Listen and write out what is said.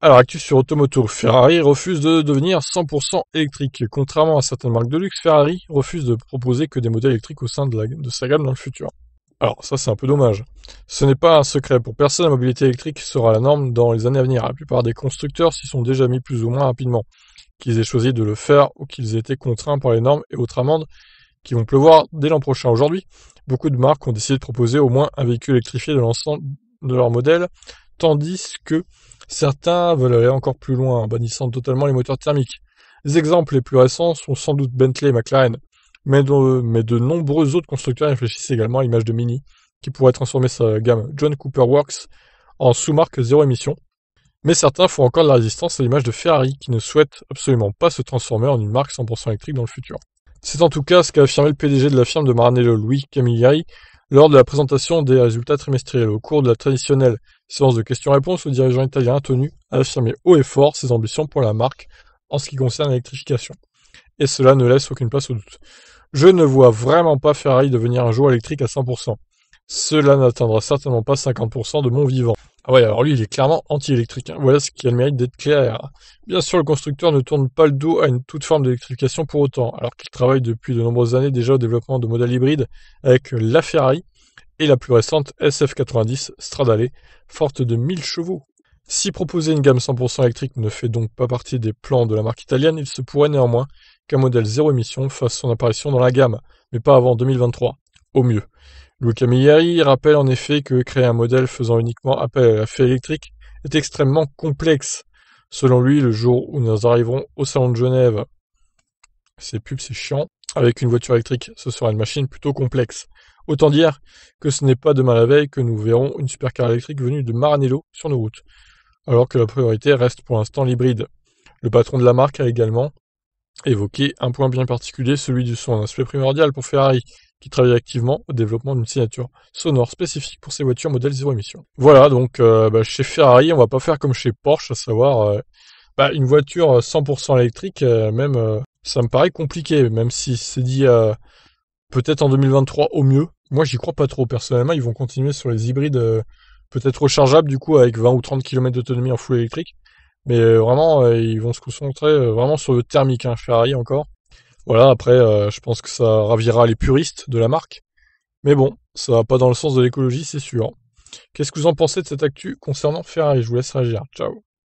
Alors, actu sur Automoto. Ferrari refuse de devenir 100% électrique. Contrairement à certaines marques de luxe, Ferrari refuse de proposer que des modèles électriques au sein de, de sa gamme dans le futur. Alors, ça c'est un peu dommage. Ce n'est pas un secret. Pour personne, la mobilité électrique sera la norme dans les années à venir. La plupart des constructeurs s'y sont déjà mis plus ou moins rapidement. Qu'ils aient choisi de le faire ou qu'ils aient été contraints par les normes et autres amendes qui vont pleuvoir dès l'an prochain. Aujourd'hui, beaucoup de marques ont décidé de proposer au moins un véhicule électrifié de l'ensemble de leur modèle, tandis que certains veulent aller encore plus loin en bannissant totalement les moteurs thermiques. Les exemples les plus récents sont sans doute Bentley et McLaren, mais de, nombreux autres constructeurs réfléchissent également à l'image de Mini, qui pourrait transformer sa gamme John Cooper Works en sous-marque zéro émission. Mais certains font encore de la résistance à l'image de Ferrari, qui ne souhaite absolument pas se transformer en une marque 100% électrique dans le futur. C'est en tout cas ce qu'a affirmé le PDG de la firme de Maranello, Louis Camilleri, lors de la présentation des résultats trimestriels. Au cours de la traditionnelle séance de questions-réponses, le dirigeant italien tenu a affirmé haut et fort ses ambitions pour la marque en ce qui concerne l'électrification. Et cela ne laisse aucune place au doute. Je ne vois vraiment pas Ferrari devenir un jour électrique à 100%. Cela n'atteindra certainement pas 50% de mon vivant. Ah ouais, alors lui, il est clairement anti-électrique. Hein. Voilà ce qui a le mérite d'être clair. Bien sûr, le constructeur ne tourne pas le dos à une toute forme d'électrification pour autant, alors qu'il travaille depuis de nombreuses années déjà au développement de modèles hybrides avec la Ferrari et la plus récente SF90 Stradale, forte de 1000 chevaux. Si proposer une gamme 100% électrique ne fait donc pas partie des plans de la marque italienne, il se pourrait néanmoins qu'un modèle zéro émission fasse son apparition dans la gamme, mais pas avant 2023, au mieux. Louis Camilleri rappelle en effet que créer un modèle faisant uniquement appel à la fée électrique est extrêmement complexe. Selon lui, le jour où nous arriverons au salon de Genève, c'est pub, c'est chiant, avec une voiture électrique, ce sera une machine plutôt complexe. Autant dire que ce n'est pas demain la veille que nous verrons une supercar électrique venue de Maranello sur nos routes, alors que la priorité reste pour l'instant l'hybride. Le patron de la marque a également évoqué un point bien particulier, celui du son, aspect primordial pour Ferrari, qui travaille activement au développement d'une signature sonore spécifique pour ces voitures modèle zéro émission. Voilà, donc euh, bah, chez Ferrari, on va pas faire comme chez Porsche, à savoir euh, bah, une voiture 100% euh, électrique, même ça me paraît compliqué, même si c'est dit peut-être en 2023 au mieux. Moi, j'y crois pas trop personnellement. Ils vont continuer sur les hybrides peut-être rechargeables du coup avec 20 ou 30 km d'autonomie en full électrique. Mais vraiment, ils vont se concentrer vraiment sur le thermique, hein, Ferrari encore. Voilà, après, euh, je pense que ça ravira les puristes de la marque. Mais bon, ça va pas dans le sens de l'écologie, c'est sûr. Qu'est-ce que vous en pensez de cette actu concernant Ferrari? Je vous laisse réagir. Ciao.